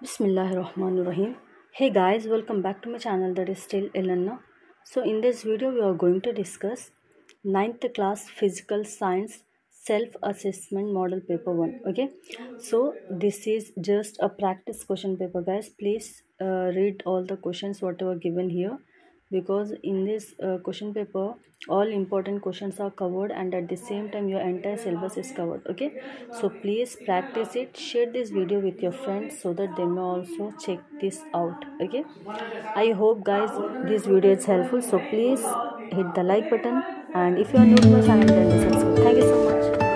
Bismillahirrahmanirrahim. Hey guys, welcome back to my channel that is Still A Learner. So in this video we are going to discuss 9th class physical science self assessment model paper 1 okay so this is just a practice question paper guys please uh, read all the questions whatever given here because in this uh, question paper all important questions are covered and at the same time your entire syllabus is covered okay? So please practice it. Share this video with your friends so that they may also check this out okay? I hope guys this video is helpful. So please hit the like button and if you are new to my channel then subscribe. Thank you so much